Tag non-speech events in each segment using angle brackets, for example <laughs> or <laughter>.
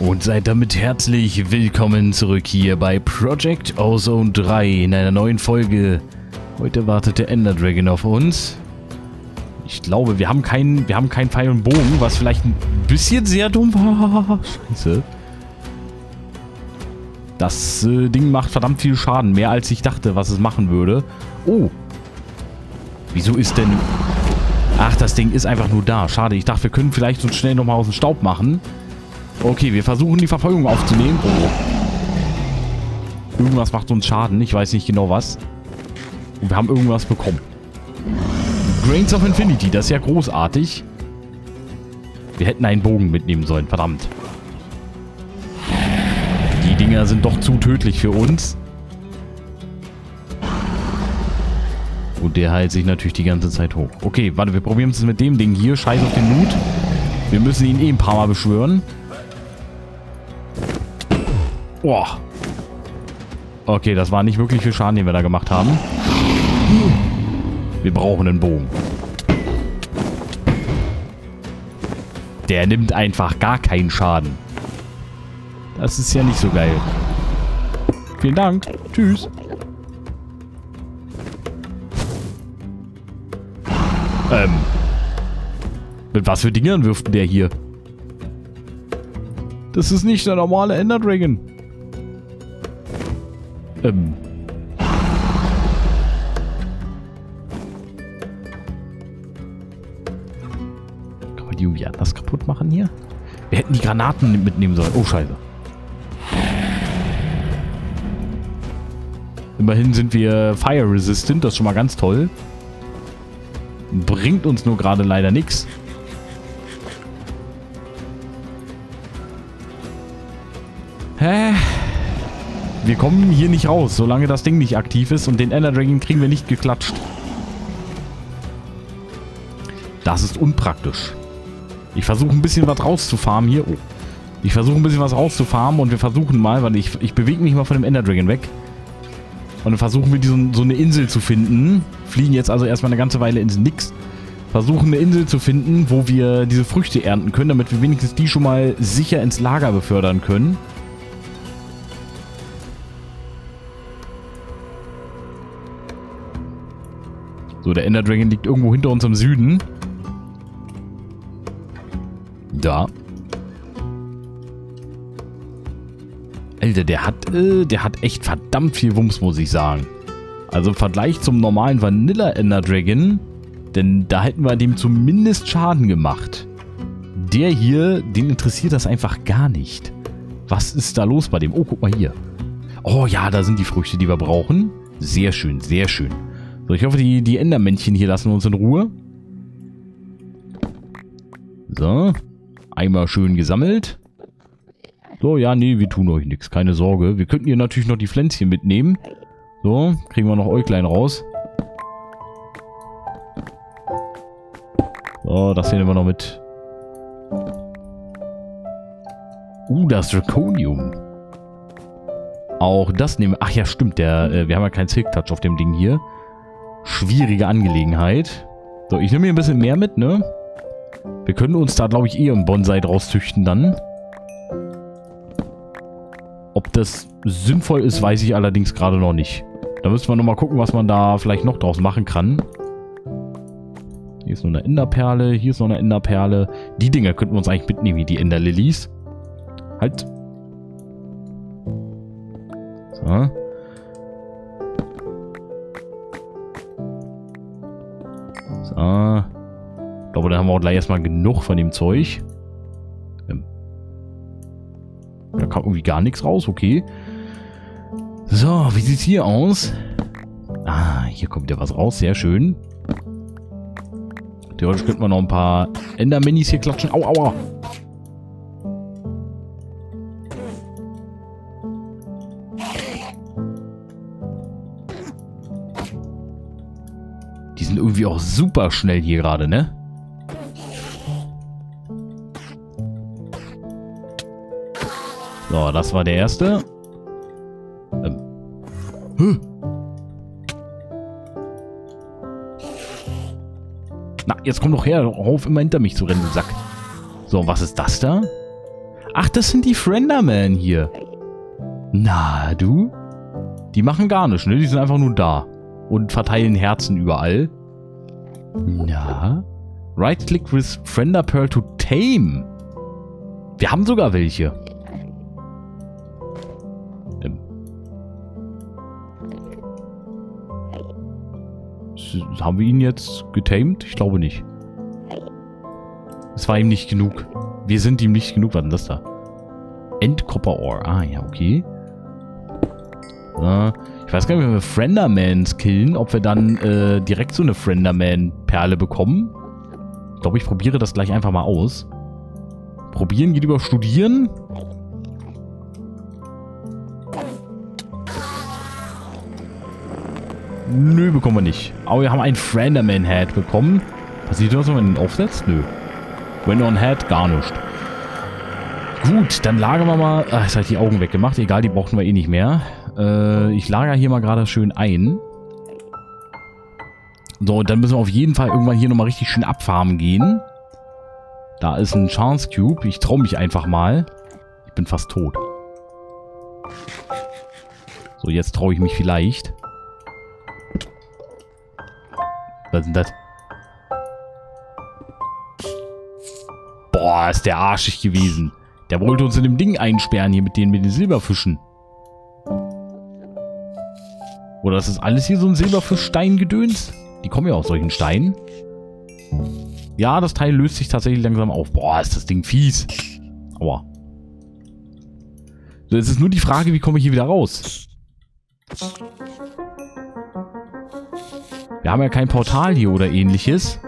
Und seid damit herzlich willkommen zurück hier bei Project Ozone 3 in einer neuen Folge. Heute wartet der Ender Dragon auf uns. Ich glaube, wir haben keinen, wir haben keinen Pfeil und Bogen, was vielleicht ein bisschen sehr dumm war. <laughs> Scheiße. Das äh, Ding macht verdammt viel Schaden. Mehr als ich dachte, was es machen würde. Oh. Wieso ist denn... Ach, das Ding ist einfach nur da. Schade, ich dachte, wir können vielleicht so schnell nochmal aus dem Staub machen. Okay, wir versuchen die Verfolgung aufzunehmen. Oh. Irgendwas macht uns Schaden. Ich weiß nicht genau was. Und wir haben irgendwas bekommen. Grains of Infinity, das ist ja großartig. Wir hätten einen Bogen mitnehmen sollen, verdammt. Die Dinger sind doch zu tödlich für uns. Und der heilt sich natürlich die ganze Zeit hoch. Okay, warte, wir probieren es mit dem Ding hier. Scheiß auf den Mut. Wir müssen ihn eh ein paar Mal beschwören. Boah. Okay, das war nicht wirklich viel Schaden, den wir da gemacht haben. Wir brauchen einen Bogen. Der nimmt einfach gar keinen Schaden. Das ist ja nicht so geil. Vielen Dank. Tschüss. Ähm. Mit was für Dingern wirft der hier? Das ist nicht der normale Ender Dragon. Ähm. Kann man die irgendwie anders kaputt machen hier? Wir hätten die Granaten mitnehmen sollen. Oh, scheiße. Immerhin sind wir fire resistant, das ist schon mal ganz toll. Bringt uns nur gerade leider nichts. Wir kommen hier nicht raus, solange das Ding nicht aktiv ist und den Ender Dragon kriegen wir nicht geklatscht. Das ist unpraktisch. Ich versuche ein bisschen was rauszufarmen hier. Oh. Ich versuche ein bisschen was rauszufarmen und wir versuchen mal, weil ich, ich bewege mich mal von dem Ender Dragon weg. Und dann versuchen wir die, so, so eine Insel zu finden. Fliegen jetzt also erstmal eine ganze Weile ins Nix. Versuchen eine Insel zu finden, wo wir diese Früchte ernten können, damit wir wenigstens die schon mal sicher ins Lager befördern können. So, der Ender Dragon liegt irgendwo hinter uns im Süden. Da. Alter, der hat, äh, der hat echt verdammt viel Wumms, muss ich sagen. Also im Vergleich zum normalen Vanilla Ender Dragon, denn da hätten wir dem zumindest Schaden gemacht. Der hier, den interessiert das einfach gar nicht. Was ist da los bei dem? Oh, guck mal hier. Oh ja, da sind die Früchte, die wir brauchen. Sehr schön, sehr schön. So, ich hoffe, die, die Endermännchen hier lassen uns in Ruhe. So. Einmal schön gesammelt. So, ja, nee, wir tun euch nichts. Keine Sorge. Wir könnten hier natürlich noch die Pflänzchen mitnehmen. So, kriegen wir noch Äuglein raus. So, das hier nehmen wir noch mit. Uh, das Draconium. Auch das nehmen wir... Ach ja, stimmt. Der, äh, wir haben ja keinen Silk Touch auf dem Ding hier. Schwierige Angelegenheit. So, ich nehme hier ein bisschen mehr mit, ne? Wir können uns da, glaube ich, eh im Bonsai draus züchten dann. Ob das sinnvoll ist, weiß ich allerdings gerade noch nicht. Da müssen wir nochmal gucken, was man da vielleicht noch draus machen kann. Hier ist noch eine Enderperle, hier ist noch eine Enderperle. Die Dinger könnten wir uns eigentlich mitnehmen, wie die Enderlilies. Halt. So. So. Ich glaube, da haben wir auch gleich erstmal genug von dem Zeug. Ähm. Da kam irgendwie gar nichts raus, okay. So, wie sieht's hier aus? Ah, hier kommt ja was raus, sehr schön. Theoretisch könnten wir noch ein paar Ender-Minis hier klatschen. Au, aua. Irgendwie auch super schnell hier gerade, ne? So, das war der erste. Ähm. Huh. Na, jetzt komm doch her. Auf, immer hinter mich zu rennen, du Sack. So, was ist das da? Ach, das sind die Friendermen hier. Na, du? Die machen gar nichts, ne? Die sind einfach nur da. Und verteilen Herzen überall. Na? Right-click with Friender Pearl to tame. Wir haben sogar welche. Ähm. Haben wir ihn jetzt getamed? Ich glaube nicht. Es war ihm nicht genug. Wir sind ihm nicht genug. Was ist das da? Endcopper Ore. Ah, ja, okay. Äh, ich weiß gar nicht, wenn wir Friendermans killen, ob wir dann äh, direkt so eine Frienderman-Perle bekommen. Ich glaube, ich probiere das gleich einfach mal aus. Probieren geht über Studieren. Nö, bekommen wir nicht. Aber wir haben ein Frienderman-Head bekommen. Passiert das, wenn man den aufsetzt? Nö. When on Head, gar nichts. Gut, dann lagern wir mal... Ach, jetzt habe ich die Augen weggemacht. Egal, die brauchen wir eh nicht mehr. Äh, ich lager hier mal gerade schön ein. So, und dann müssen wir auf jeden Fall irgendwann hier nochmal richtig schön abfarmen gehen. Da ist ein Chance Cube. Ich traue mich einfach mal. Ich bin fast tot. So, jetzt traue ich mich vielleicht. Was ist denn das? Boah, ist der arschig gewesen. Der wollte uns in dem Ding einsperren hier mit den, mit den Silberfischen. Oder ist das alles hier so ein Silberfischstein-Gedöns? Die kommen ja aus solchen Steinen. Ja, das Teil löst sich tatsächlich langsam auf. Boah, ist das Ding fies. Aua. So, jetzt ist nur die Frage, wie komme ich hier wieder raus? Wir haben ja kein Portal hier oder ähnliches.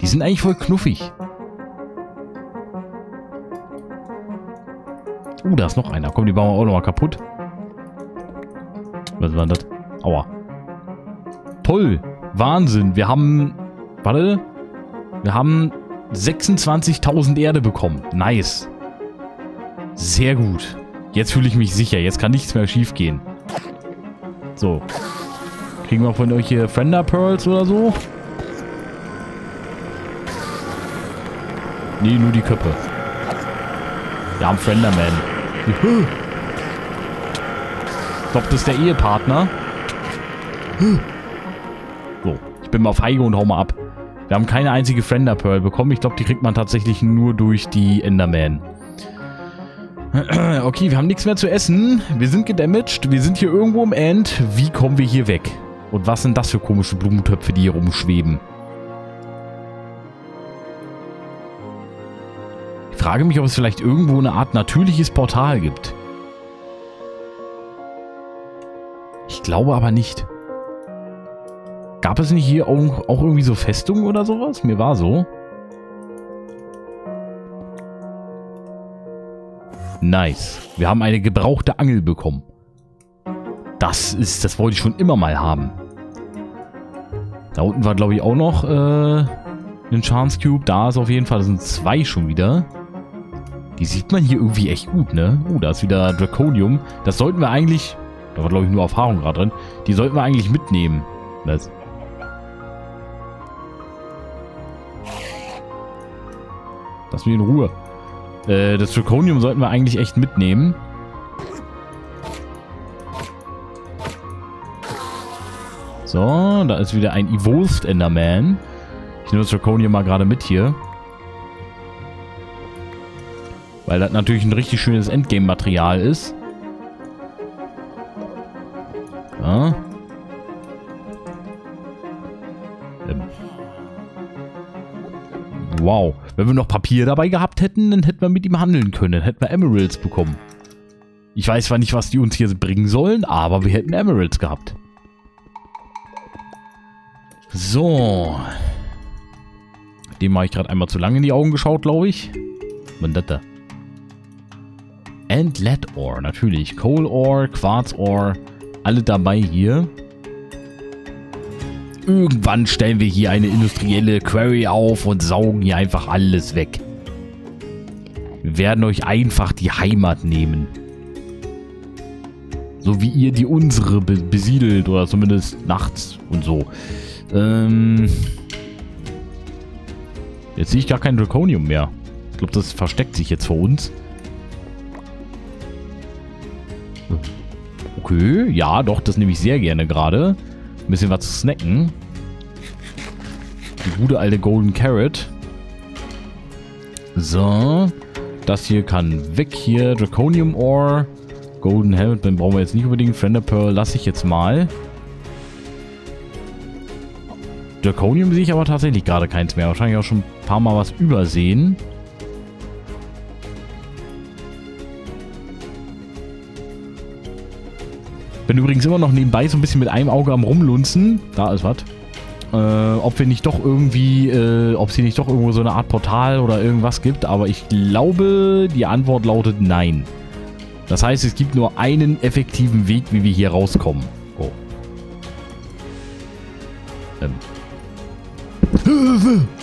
Die sind eigentlich voll knuffig. Da ist noch einer. Komm, die bauen wir auch nochmal kaputt. Was war das? Aua. Toll. Wahnsinn. Wir haben... Warte. Wir haben 26.000 Erde bekommen. Nice. Sehr gut. Jetzt fühle ich mich sicher. Jetzt kann nichts mehr schief gehen. So. Kriegen wir von euch hier Fender Pearls oder so? Nee, nur die Köpfe. Wir haben Ich glaube, das ist der Ehepartner. So, ich bin mal feige und hau mal ab. Wir haben keine einzige Friender Pearl bekommen. Ich glaube, die kriegt man tatsächlich nur durch die Enderman. <clears throat> Okay, wir haben nichts mehr zu essen. Wir sind gedamaged. Wir sind hier irgendwo im End. Wie kommen wir hier weg? Und was sind das für komische Blumentöpfe, die hier rumschweben? Frage mich, ob es vielleicht irgendwo eine Art natürliches Portal gibt. Ich glaube aber nicht. Gab es nicht hier auch, irgendwie so Festungen oder sowas? Mir war so. Nice. Wir haben eine gebrauchte Angel bekommen. Das ist, das wollte ich schon immer mal haben. Da unten war, glaube ich, auch noch äh, ein Chance Cube. Da ist auf jeden Fall, das sind zwei schon wieder. Die sieht man hier irgendwie echt gut, ne? Oh, da ist wieder Draconium. Das sollten wir eigentlich... Da war, glaube ich, nur Erfahrung gerade drin. Die sollten wir eigentlich mitnehmen. Das. Lass mich in Ruhe. Äh, das Draconium sollten wir eigentlich echt mitnehmen. So, da ist wieder ein Evolved Enderman. Ich nehme das Draconium mal gerade mit hier. Weil das natürlich ein richtig schönes Endgame-Material ist. Ja. Ähm. Wow. Wenn wir noch Papier dabei gehabt hätten, dann hätten wir mit ihm handeln können. Dann hätten wir Emeralds bekommen. Ich weiß zwar nicht, was die uns hier bringen sollen, aber wir hätten Emeralds gehabt. So. Dem habe ich gerade einmal zu lange in die Augen geschaut, glaube ich. Da? And Lead Ore, natürlich. Coal Ore, Quarz Ore, alle dabei hier. Irgendwann stellen wir hier eine industrielle Quarry auf und saugen hier einfach alles weg. Wir werden euch einfach die Heimat nehmen. So wie ihr die unsere besiedelt oder zumindest nachts und so. Ähm, Jetzt sehe ich gar kein Draconium mehr. Ich glaube, das versteckt sich jetzt vor uns. Okay, ja, doch, das nehme ich sehr gerne gerade. Ein bisschen was zu snacken. Die gute alte Golden Carrot. So. Das hier kann weg hier. Draconium Ore. Golden Helmet, den brauchen wir jetzt nicht unbedingt. Fender Pearl lasse ich jetzt mal. Draconium sehe ich aber tatsächlich gerade keins mehr. Wahrscheinlich auch schon ein paar Mal was übersehen. Bin übrigens immer noch nebenbei so ein bisschen mit einem Auge am rumlunzen. Da ist was. Äh, ob wir nicht doch irgendwie, äh, ob es hier nicht doch irgendwo so eine Art Portal oder irgendwas gibt. Aber ich glaube, die Antwort lautet nein. Das heißt, es gibt nur einen effektiven Weg, wie wir hier rauskommen. Oh. Ähm. <laughs> <laughs>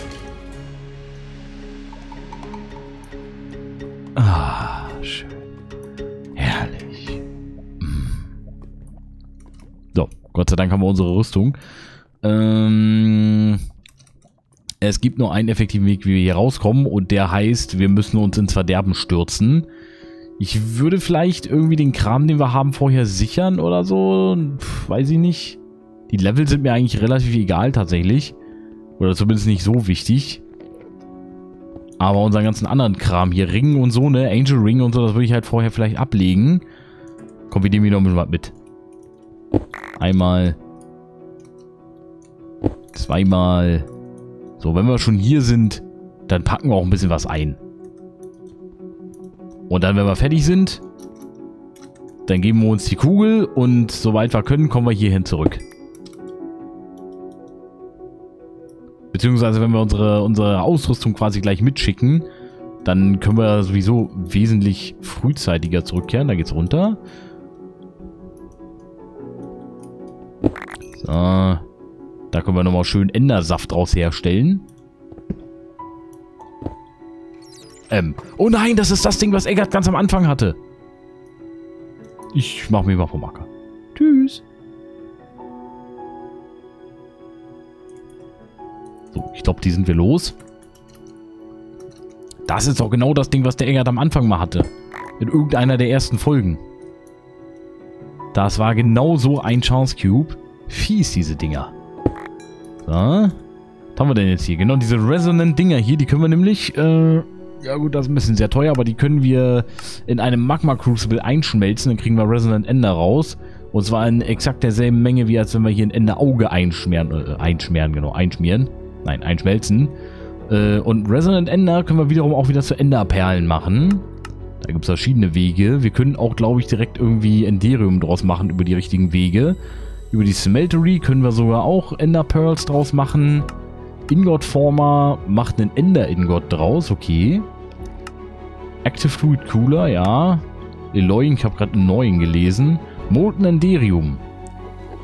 Gott sei Dank haben wir unsere Rüstung. Ähm, es gibt nur einen effektiven Weg, wie wir hier rauskommen und der heißt, wir müssen uns ins Verderben stürzen. Ich würde vielleicht irgendwie den Kram, den wir haben, vorher sichern oder so. Pff, weiß ich nicht. Die Level sind mir eigentlich relativ egal tatsächlich. Oder zumindest nicht so wichtig. Aber unseren ganzen anderen Kram hier, Ringen und so, ne, Angel Ring und so, das würde ich halt vorher vielleicht ablegen. Komm, wir nehmen hier noch ein mit. Einmal. Zweimal. So, wenn wir schon hier sind, dann packen wir auch ein bisschen was ein. Und dann, wenn wir fertig sind, dann geben wir uns die Kugel und soweit wir können, kommen wir hierhin zurück. Beziehungsweise, wenn wir unsere, unsere Ausrüstung quasi gleich mitschicken, dann können wir sowieso wesentlich frühzeitiger zurückkehren. Da geht's runter. So. Da können wir nochmal schön Endersaft draus herstellen. Ähm. Oh nein, das ist das Ding, was Eggert ganz am Anfang hatte. Ich mach mich mal vom Acker. Tschüss. So, ich glaube, die sind wir los. Das ist doch genau das Ding, was der Eggert am Anfang mal hatte. In irgendeiner der ersten Folgen. Das war genau so ein Chance Cube. Fies, diese Dinger. So. Was haben wir denn jetzt hier? Genau, diese Resonant-Dinger hier, die können wir nämlich... Äh, ja gut, das ist ein bisschen sehr teuer, aber die können wir in einem Magma Crucible einschmelzen. Dann kriegen wir Resonant Ender raus. Und zwar in exakt derselben Menge, wie als wenn wir hier ein Ender Auge einschmieren. Äh, einschmieren, genau, einschmieren. Nein, einschmelzen. Äh, und Resonant Ender können wir wiederum auch wieder zu Enderperlen machen. Da gibt es verschiedene Wege. Wir können auch, glaube ich, direkt irgendwie Enderium draus machen über die richtigen Wege. Über die Smeltery können wir sogar auch Ender Pearls draus machen. Ingot Former macht einen Ender Ingot draus, okay. Active Fluid Cooler, ja. Eloying, ich habe gerade einen neuen gelesen. Molten Enderium.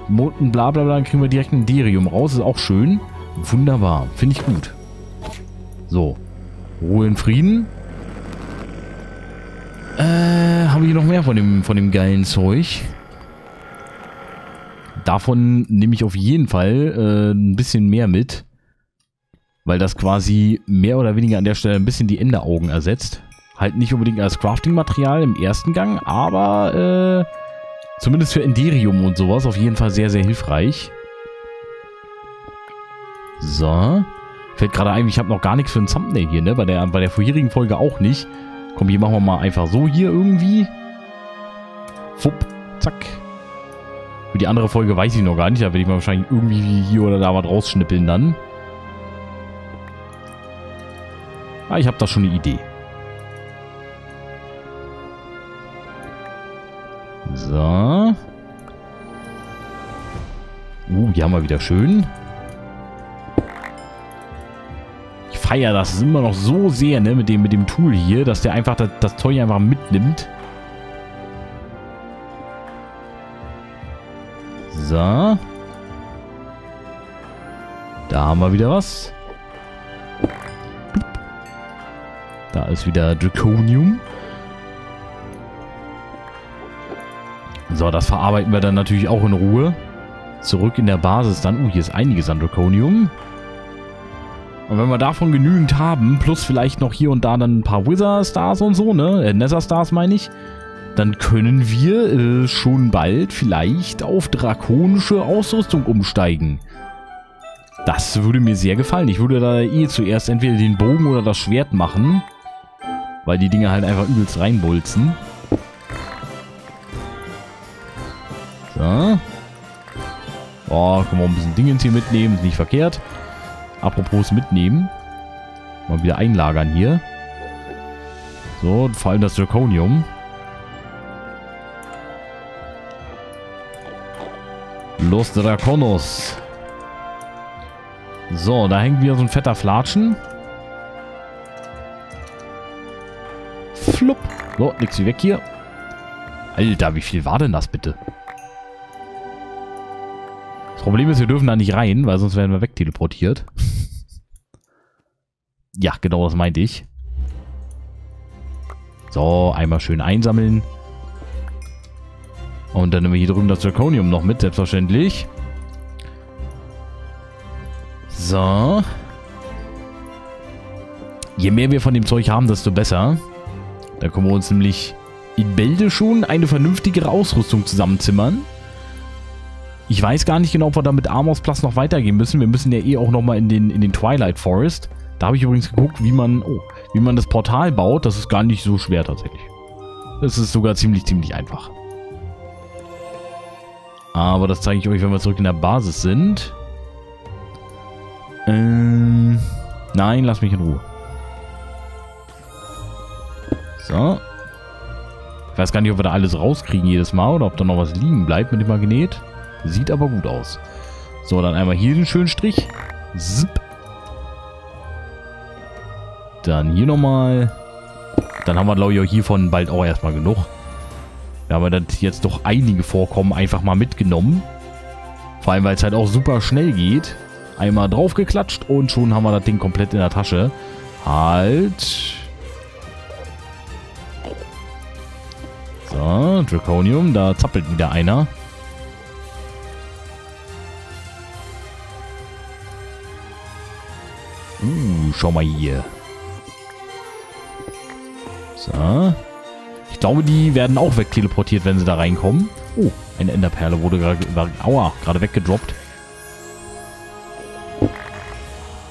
Molten bla bla bla, dann kriegen wir direkt ein Enderium raus, ist auch schön. Wunderbar, finde ich gut. So. Ruhe in Frieden. Äh, haben wir hier noch mehr von dem, von dem geilen Zeug? Davon nehme ich auf jeden Fall äh, ein bisschen mehr mit. Weil das quasi mehr oder weniger an der Stelle ein bisschen die Enderaugen ersetzt. Halt nicht unbedingt als Crafting-Material im ersten Gang, aber äh, zumindest für Enderium und sowas auf jeden Fall sehr, sehr hilfreich. So. Fällt gerade ein, ich habe noch gar nichts für ein Thumbnail hier, ne? Bei der, bei der vorherigen Folge auch nicht. Komm, hier machen wir mal einfach so hier irgendwie. Fupp, zack. Für die andere Folge weiß ich noch gar nicht. Da werde ich mal wahrscheinlich irgendwie hier oder da was rausschnippeln dann. Ah, ich habe da schon eine Idee. So. Uh, die haben wir wieder schön. Ich feiere das immer noch so sehr, ne, mit dem, mit dem Tool hier, dass der einfach das, das Zeug einfach mitnimmt. So. Da haben wir wieder was. Da ist wieder Draconium. So, das verarbeiten wir dann natürlich auch in Ruhe. Zurück in der Basis dann. Uh, hier ist einiges an Draconium. Und wenn wir davon genügend haben, plus vielleicht noch hier und da dann ein paar Wither Stars und so, ne? Äh, Nether Stars meine ich, dann können wir äh, schon bald vielleicht auf drakonische Ausrüstung umsteigen. Das würde mir sehr gefallen. Ich würde da eh zuerst entweder den Bogen oder das Schwert machen. Weil die Dinge halt einfach übelst reinbolzen. So. Oh, können wir ein bisschen Dingens hier mitnehmen. Ist nicht verkehrt. Apropos mitnehmen. Mal wieder einlagern hier. So, vor allem das Draconium. Los Draconos. So, da hängt wieder so ein fetter Flatschen. Flupp. So, nix wie weg hier. Alter, wie viel war denn das bitte? Das Problem ist, wir dürfen da nicht rein, weil sonst werden wir wegteleportiert. ja, genau das meinte ich. So, einmal schön einsammeln. Und dann nehmen wir hier drüben das Draconium noch mit, selbstverständlich. So. Je mehr wir von dem Zeug haben, desto besser. Da können wir uns nämlich in Bälde schon eine vernünftigere Ausrüstung zusammenzimmern. Ich weiß gar nicht genau, ob wir da mit Amos Plus noch weitergehen müssen. Wir müssen ja eh auch nochmal in den, in den Twilight Forest. Da habe ich übrigens geguckt, wie man, oh, wie man das Portal baut. Das ist gar nicht so schwer tatsächlich. Das ist sogar ziemlich, ziemlich einfach. Aber das zeige ich euch, wenn wir zurück in der Basis sind. Ähm, nein, lass mich in Ruhe. So. Ich weiß gar nicht, ob wir da alles rauskriegen jedes Mal oder ob da noch was liegen bleibt mit dem Magnet. Sieht aber gut aus. So, dann einmal hier den schönen Strich. Zip. Dann hier nochmal. Dann haben wir, glaube ich, auch hiervon bald auch erstmal genug. Wir haben dann jetzt doch einige Vorkommen einfach mal mitgenommen. Vor allem, weil es halt auch super schnell geht. Einmal draufgeklatscht und schon haben wir das Ding komplett in der Tasche. Halt. So, Draconium, da zappelt wieder einer. Uh, schau mal hier. So. Glaube, die werden auch wegteleportiert, wenn sie da reinkommen. Oh, eine Enderperle wurde gerade... Weggedroppt.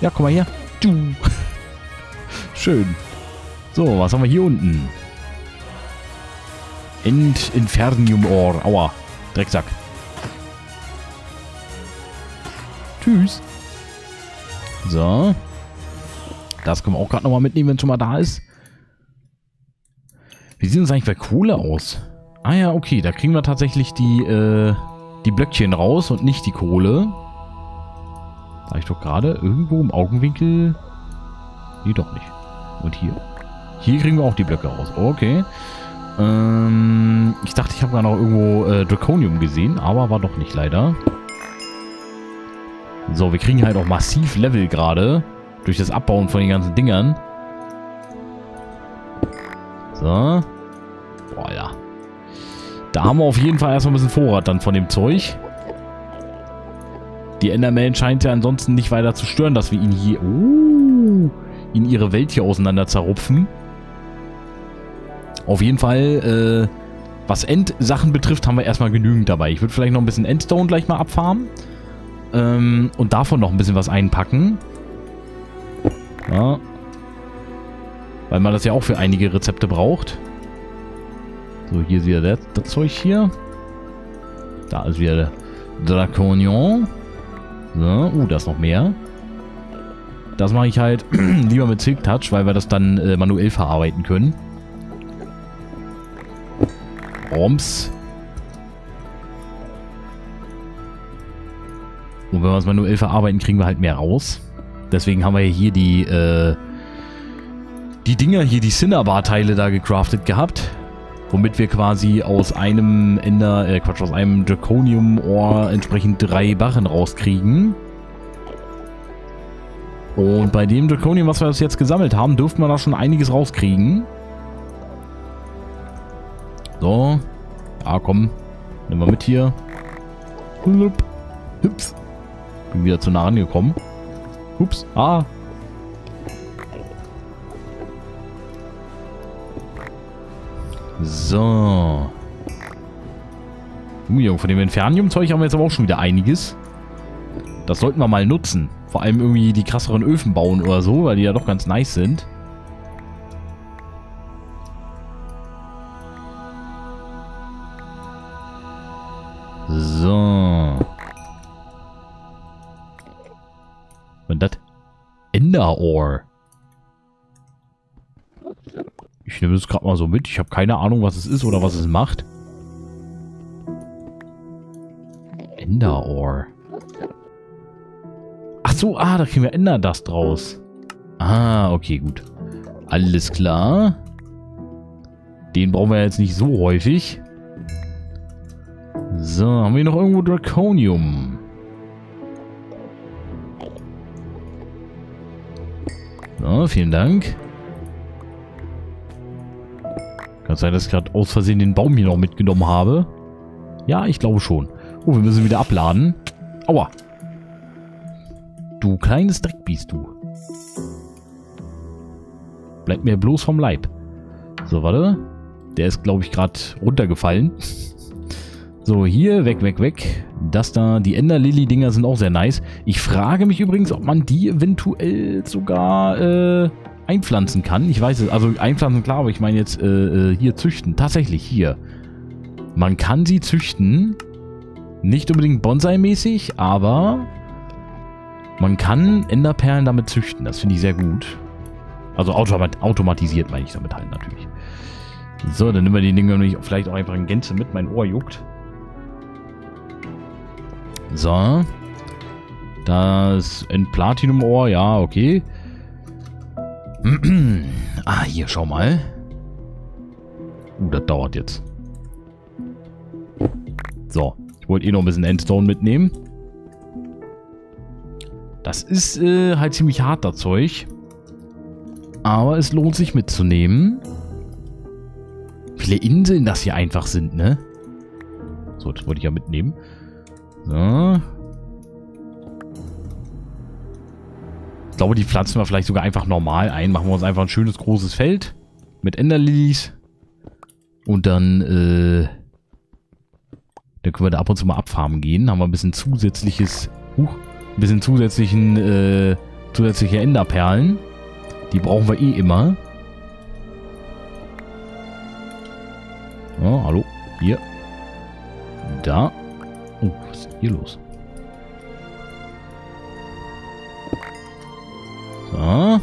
Ja, komm mal her. Du. <laughs> Schön. So, was haben wir hier unten? Ent Infernium Ohr. Aua. Drecksack. Tschüss. So. Das können wir auch gerade nochmal mitnehmen, wenn es schon mal da ist. Wie sieht es eigentlich bei Kohle aus? Ah ja, okay. Da kriegen wir tatsächlich die, äh, die Blöckchen raus und nicht die Kohle. Sag ich doch gerade. Irgendwo im Augenwinkel. Nee, doch nicht. Und hier? Hier kriegen wir auch die Blöcke raus. Okay. Ähm, ich dachte, ich habe gerade noch irgendwo äh, Draconium gesehen, aber war doch nicht leider. So, wir kriegen halt auch massiv Level gerade. Durch das Abbauen von den ganzen Dingern. So. Boah, ja. Da haben wir auf jeden Fall erstmal ein bisschen Vorrat dann von dem Zeug. Die Enderman scheint ja ansonsten nicht weiter zu stören, dass wir ihn hier... Oh, ihn ihre Welt hier auseinander zerrupfen. Auf jeden Fall, äh, was Endsachen betrifft, haben wir erstmal genügend dabei. Ich würde vielleicht noch ein bisschen Endstone gleich mal abfarmen. Ähm, und davon noch ein bisschen was einpacken. Ja. Weil man das ja auch für einige Rezepte braucht. So, hier ist wieder das, Zeug hier. Da ist wieder der Draconion. So, uh, da ist noch mehr. Das mache ich halt <clears throat> lieber mit Silk Touch, weil wir das dann äh, manuell verarbeiten können. Roms. Und wenn wir es manuell verarbeiten, kriegen wir halt mehr raus. Deswegen haben wir hier die, äh, die Dinger hier, die Cinnabar-Teile da gecraftet gehabt. Womit wir quasi aus einem Ender, äh, Quatsch, aus einem Draconium-Ohr entsprechend drei Barren rauskriegen. Und bei dem Draconium, was wir jetzt gesammelt haben, dürften wir da schon einiges rauskriegen. So. Ja, komm. Nehmen wir mit hier. Hups. Bin wieder zu nah rangekommen. Ups. Ah. So. Junge, von dem Infernium-Zeug haben wir jetzt aber auch schon wieder einiges. Das sollten wir mal nutzen. Vor allem irgendwie die krasseren Öfen bauen oder so, weil die ja doch ganz nice sind. So. Und das? Enderohr. Ich nehme das gerade mal so mit. Ich habe keine Ahnung, was es ist oder was es macht. Enderohr. Ach so, ah, da kriegen wir Enderdust draus. Ah, okay, gut. Alles klar. Den brauchen wir jetzt nicht so häufig. So, haben wir noch irgendwo Draconium? So, vielen Dank. Kann sein, dass ich gerade aus Versehen den Baum hier noch mitgenommen habe. Ja, ich glaube schon. Oh, wir müssen wieder abladen. Aua. Du kleines Dreckbiest, du. Bleib mir bloß vom Leib. So, warte. Der ist, glaube ich, gerade runtergefallen. <laughs> So, hier, weg, weg, weg. Das da, die Ender Lily Dinger sind auch sehr nice. Ich frage mich übrigens, ob man die eventuell sogar äh, einpflanzen kann. Ich weiß es, also einpflanzen klar, aber ich meine jetzt äh, äh, hier züchten. Tatsächlich, hier. Man kann sie züchten. Nicht unbedingt Bonsai-mäßig, aber man kann Enderperlen damit züchten. Das finde ich sehr gut. Also automat automatisiert meine ich damit halt natürlich. So, dann nehmen wir die Dinge vielleicht auch einfach in Gänze mit. Mein Ohr juckt. So. Das Endplatinum-Ohr, ja, okay. <clears throat> ah, hier, schau mal. Uh, das dauert jetzt. So, ich wollte eh noch ein bisschen Endstone mitnehmen. Das ist äh, halt ziemlich harter Zeug. Aber es lohnt sich mitzunehmen. Viele Inseln das hier einfach sind, ne? So, das wollte ich ja mitnehmen. So. Glaube, die pflanzen wir vielleicht sogar einfach normal ein. Machen wir uns einfach ein schönes großes Feld mit Enderlilies. Und dann, äh, dann können wir da ab und zu mal abfarmen gehen. Haben wir ein bisschen zusätzliches, huch, ein bisschen zusätzlichen, äh, zusätzliche Enderperlen. Die brauchen wir eh immer. Oh, hallo. Hier. Da. Oh, was ist denn hier los? So.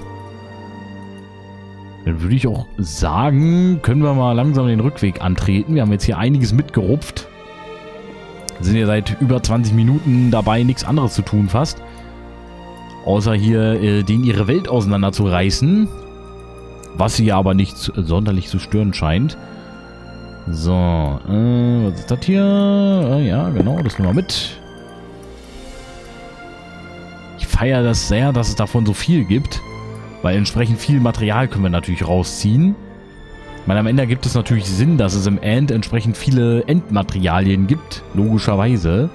Dann würde ich auch sagen, können wir mal langsam den Rückweg antreten. Wir haben jetzt hier einiges mitgerupft. Sind ja seit über 20 Minuten dabei, nichts anderes zu tun fast. Außer hier äh, denen ihre Welt auseinanderzureißen. Was sie aber nicht sonderlich zu stören scheint. So, äh, was ist das hier? Äh, ja, genau, das nehmen wir mit. Feiere das sehr, dass es davon so viel gibt. Weil entsprechend viel Material können wir natürlich rausziehen. Ich meine, am Ende gibt es natürlich Sinn, dass es im End entsprechend viele Endmaterialien gibt. Logischerweise.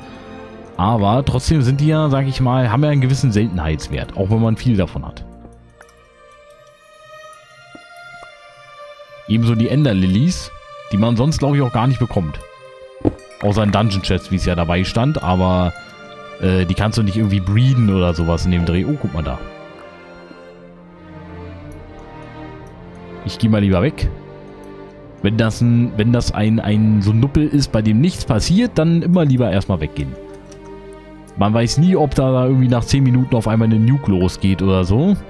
Aber trotzdem sind die ja, sag ich mal, haben ja einen gewissen Seltenheitswert. Auch wenn man viel davon hat. Ebenso die Ender Lilies die man sonst, glaube ich, auch gar nicht bekommt. Außer in Dungeon Chests, wie es ja dabei stand, aber äh, die kannst du nicht irgendwie breeden oder sowas in dem Dreh. Oh, guck mal da. Ich gehe mal lieber weg. Wenn das, ein, wenn das ein, ein so ein Nuppel ist, bei dem nichts passiert, dann immer lieber erstmal weggehen. Man weiß nie, ob da irgendwie nach 10 Minuten auf einmal eine Nuke losgeht oder so. <clears throat>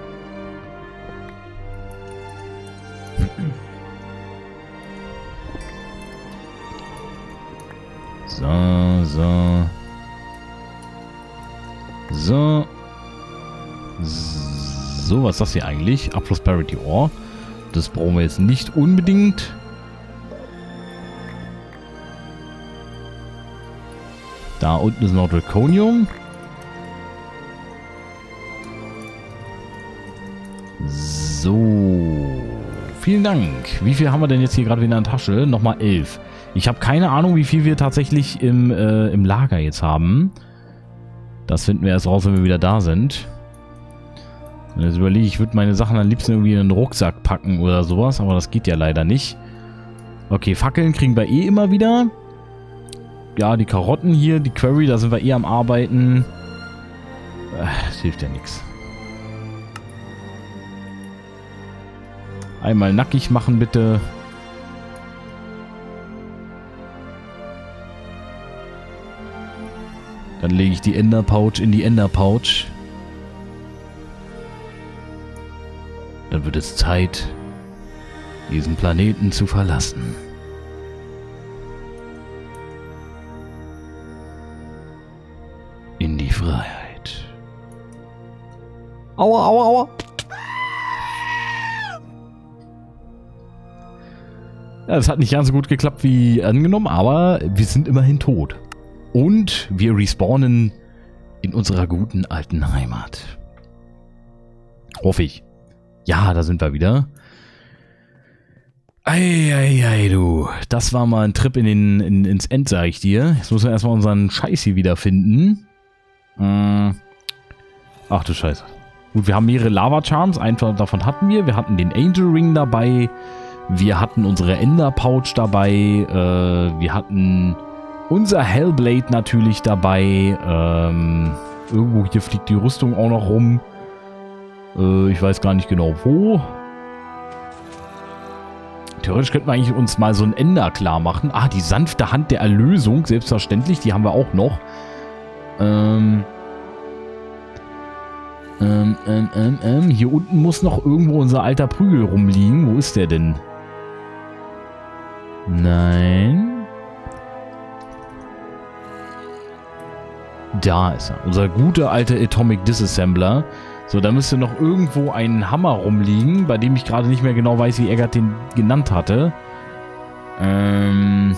So, so. So. So, was ist das hier eigentlich? A Prosperity Ore. Das brauchen wir jetzt nicht unbedingt. Da unten ist noch Draconium. So. Vielen Dank. Wie viel haben wir denn jetzt hier gerade wieder in der Tasche? Nochmal elf. Ich habe keine Ahnung, wie viel wir tatsächlich im, äh, im Lager jetzt haben. Das finden wir erst raus, wenn wir wieder da sind. Jetzt überlege ich, ich würde meine Sachen am liebsten irgendwie in einen Rucksack packen oder sowas, aber das geht ja leider nicht. Okay, Fackeln kriegen wir eh immer wieder. Ja, die Karotten hier, die Query, da sind wir eh am Arbeiten. Äh, das hilft ja nichts. Einmal nackig machen, bitte. Dann lege ich die Ender Pouch in die Ender Pouch. Dann wird es Zeit, diesen Planeten zu verlassen. In die Freiheit. Aua, aua, aua. Ja, das hat nicht ganz so gut geklappt wie angenommen, aber wir sind immerhin tot. Und wir respawnen in unserer guten alten Heimat. Hoffe ich. Ja, da sind wir wieder. Eieiei, du. Das war mal ein Trip in den, in, ins End, sag ich dir. Jetzt müssen wir erstmal unseren Scheiß hier wiederfinden. Hm. Ach du Scheiße. Gut, wir haben mehrere Lava Charms. Einfach davon hatten wir. Wir hatten den Angel Ring dabei. Wir hatten unsere Ender Pouch dabei. Äh, wir hatten unser Hellblade natürlich dabei. Ähm, irgendwo hier fliegt die Rüstung auch noch rum. Äh, ich weiß gar nicht genau wo. Theoretisch könnten wir eigentlich uns mal so ein Ender klar machen. Ah, die sanfte Hand der Erlösung, selbstverständlich, die haben wir auch noch. Ähm, ähm, ähm, ähm, ähm. Hier unten muss noch irgendwo unser alter Prügel rumliegen. Wo ist der denn? Nein. Da ist er. Unser guter alter Atomic Disassembler. So, da müsste noch irgendwo ein Hammer rumliegen, bei dem ich gerade nicht mehr genau weiß, wie Eggert den genannt hatte. Ähm...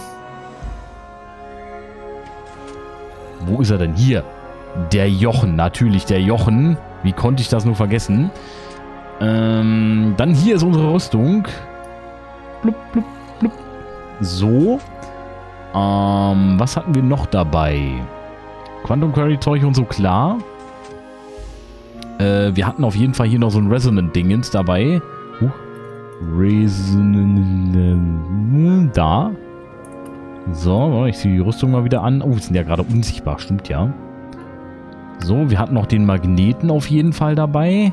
Wo ist er denn? Hier. Der Jochen, natürlich der Jochen. Wie konnte ich das nur vergessen? Ähm, dann hier ist unsere Rüstung. Blub, blub, blub. So. Ähm, was hatten wir noch dabei? Quantum Query Zeug und so klar. Äh, wir hatten auf jeden Fall hier noch so ein Resonant-Dingens dabei. Huch. Resonant. Da. So, ich ziehe die Rüstung mal wieder an. Oh, wir sind ja gerade unsichtbar, stimmt ja. So, wir hatten noch den Magneten auf jeden Fall dabei.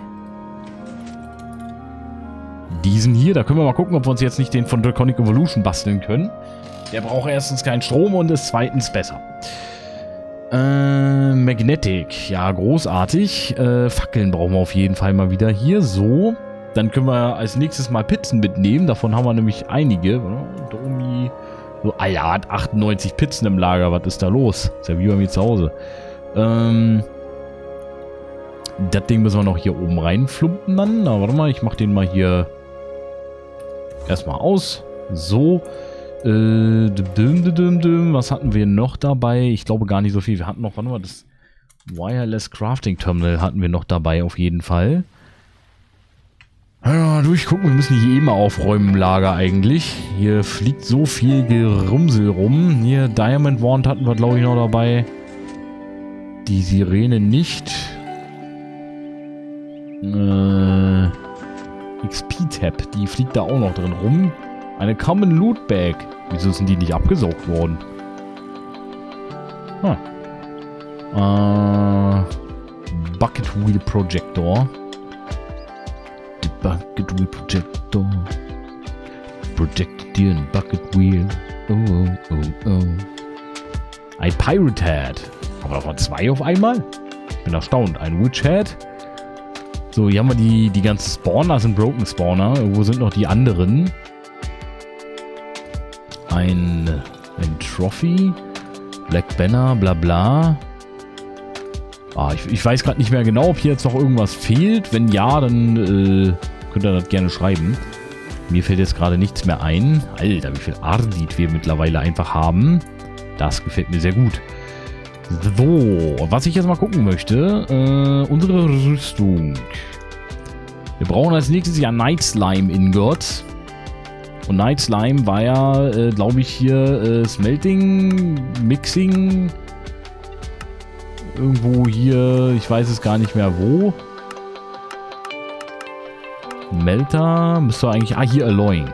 Diesen hier, da können wir mal gucken, ob wir uns jetzt nicht den von Draconic Evolution basteln können. Der braucht erstens keinen Strom und ist zweitens besser. Äh, Magnetic. Ja, großartig. Äh, Fackeln brauchen wir auf jeden Fall mal wieder hier. So. Dann können wir als nächstes mal Pizzen mitnehmen. Davon haben wir nämlich einige. Domi. So, ah ja, hat 98 Pizzen im Lager. Was ist da los? Ist ja wie bei mir zu Hause. Ähm. Das Ding müssen wir noch hier oben reinflumpen dann. Na, warte mal, ich mach den mal hier erstmal aus. So. Äh, was hatten wir noch dabei? Ich glaube gar nicht so viel. Wir hatten noch, warte mal, das Wireless Crafting Terminal hatten wir noch dabei auf jeden Fall. Ja, durchgucken, wir müssen hier mal aufräumen im Lager eigentlich. Hier fliegt so viel Gerumsel rum. Hier Diamond Wand hatten wir glaube ich noch dabei. Die Sirene nicht. Äh, XP-Tab, die fliegt da auch noch drin rum. Eine Common Loot Bag. Wieso sind die nicht abgesaugt worden? Hm. Äh, Bucket Wheel Projector. The Bucket Wheel Projector. Projected ein Bucket Wheel. Oh, oh, oh, oh. Ein Pirate Head. Aber davon zwei auf einmal? Ich bin erstaunt. Ein Witch Head. So, hier haben wir die, die ganzen Spawner, das sind Broken Spawner. Wo sind noch die anderen? Ein, ein Trophy, Black Banner, bla bla. Ah, ich, ich weiß gerade nicht mehr genau, ob hier jetzt noch irgendwas fehlt. Wenn ja, dann äh, könnt ihr das gerne schreiben. Mir fällt jetzt gerade nichts mehr ein. Alter, wie viel Ardit wir mittlerweile einfach haben. Das gefällt mir sehr gut. So, was ich jetzt mal gucken möchte, äh, unsere Rüstung. Wir brauchen als nächstes ja Night Slime Ingot. Und Night Slime war ja, äh, glaube ich, hier äh, Smelting, Mixing. Irgendwo hier, ich weiß es gar nicht mehr wo. Melter, müsste eigentlich, ah, hier Alloying.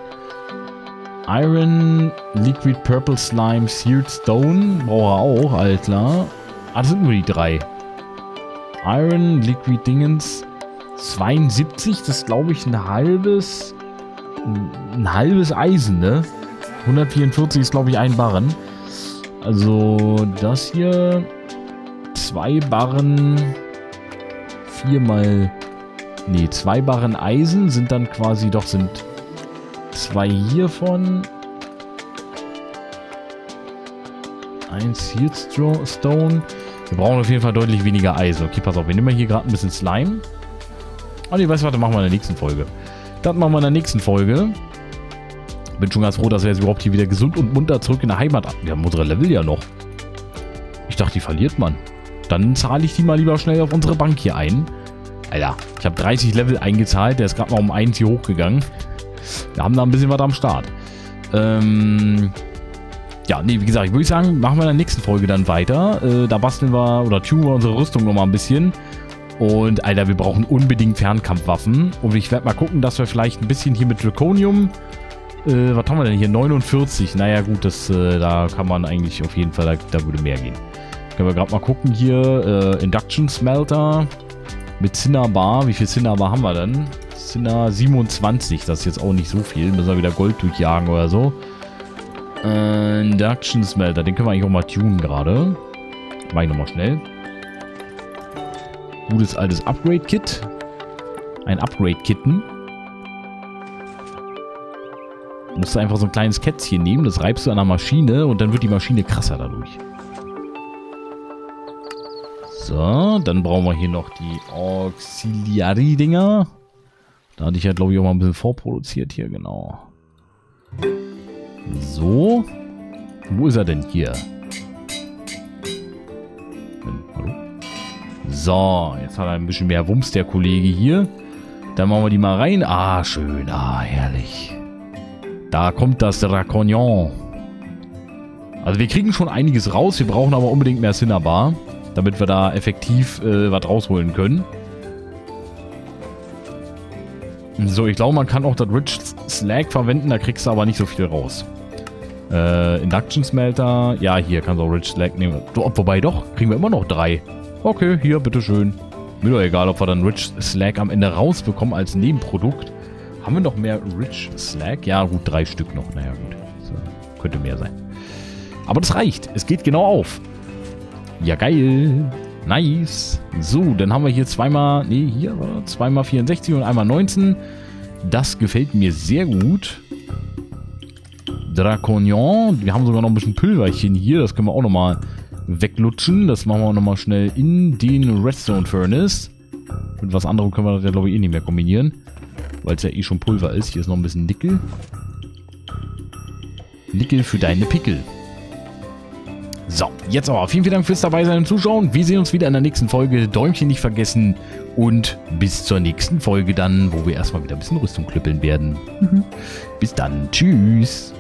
Iron, Liquid Purple Slime, Seared Stone. Braucht er auch, alles klar. Ah, das sind nur die drei. Iron, Liquid Dingens. 72, das glaube ich ein halbes. Ein halbes Eisen, ne? 144 ist glaube ich ein Barren. Also das hier. Zwei Barren. Viermal. Nee, zwei Barren Eisen sind dann quasi doch sind zwei hiervon. Ein Sealed Stone. Wir brauchen auf jeden Fall deutlich weniger Eisen. Okay, pass auf, wir nehmen hier gerade ein bisschen Slime. Ah nee, weißt du, warte, machen wir in der nächsten Folge. Das machen wir in der nächsten Folge. Bin schon ganz froh, dass wir jetzt überhaupt hier wieder gesund und munter zurück in der Heimat haben. Wir haben unsere Level ja noch. Ich dachte, die verliert man. Dann zahle ich die mal lieber schnell auf unsere Bank hier ein. Alter, ich habe 30 Level eingezahlt. Der ist gerade noch um 1 hier hochgegangen. Wir haben da ein bisschen was am Start. Ähm, ja, nee, wie gesagt, ich würde sagen, machen wir in der nächsten Folge dann weiter. Äh, da basteln wir oder tunen wir unsere Rüstung nochmal ein bisschen. Und, Alter, wir brauchen unbedingt Fernkampfwaffen. Und ich werde mal gucken, dass wir vielleicht ein bisschen hier mit Draconium... Äh, was haben wir denn hier? 49. Naja, gut, das, äh, da kann man eigentlich auf jeden Fall, da, da würde mehr gehen. Können wir gerade mal gucken hier. Äh, Induction Smelter mit Cinnabar. Wie viel Cinnabar haben wir denn? Cinna 27. Das ist jetzt auch nicht so viel. Müssen wir wieder Gold durchjagen oder so. Äh, Induction Smelter. Den können wir eigentlich auch mal tunen gerade. Mach ich nochmal schnell. Gutes altes Upgrade-Kit. Ein Upgrade-Kitten. Musst du einfach so ein kleines Kätzchen nehmen, das reibst du an der Maschine und dann wird die Maschine krasser dadurch. So, dann brauchen wir hier noch die Auxiliary-Dinger. Da hatte ich ja, glaube ich, auch mal ein bisschen vorproduziert hier, genau. So. Wo ist er denn hier? So, jetzt hat er ein bisschen mehr Wumms, der Kollege hier. Dann machen wir die mal rein. Ah, schön. Ah, herrlich. Da kommt das Draconion. Also wir kriegen schon einiges raus. Wir brauchen aber unbedingt mehr Cinnabar, damit wir da effektiv äh, was rausholen können. So, ich glaube, man kann auch das Rich Slag verwenden. Da kriegst du aber nicht so viel raus. Äh, Induction Smelter. Ja, hier kannst du auch Rich Slag nehmen. Wobei doch, kriegen wir immer noch drei. Okay, hier, bitteschön. Mir doch egal, ob wir dann Rich Slag am Ende rausbekommen als Nebenprodukt. Haben wir noch mehr Rich Slag? Ja, gut, drei Stück noch. Naja, gut. So, könnte mehr sein. Aber das reicht. Es geht genau auf. Ja, geil. Nice. So, dann haben wir hier zweimal, nee, hier, zweimal 64 und einmal 19. Das gefällt mir sehr gut. Draconion. Wir haben sogar noch ein bisschen Pülverchen hier. Das können wir auch nochmal weglutschen. Das machen wir nochmal schnell in den Redstone Furnace. Mit was anderem können wir das ja, glaube ich, eh nicht mehr kombinieren. Weil es ja eh schon Pulver ist. Hier ist noch ein bisschen Nickel. Nickel für deine Pickel. So, jetzt aber vielen, vielen Dank fürs dabei sein und Zuschauen. Wir sehen uns wieder in der nächsten Folge. Däumchen nicht vergessen und bis zur nächsten Folge dann, wo wir erstmal wieder ein bisschen Rüstung klüppeln werden. Mhm. Bis dann. Tschüss.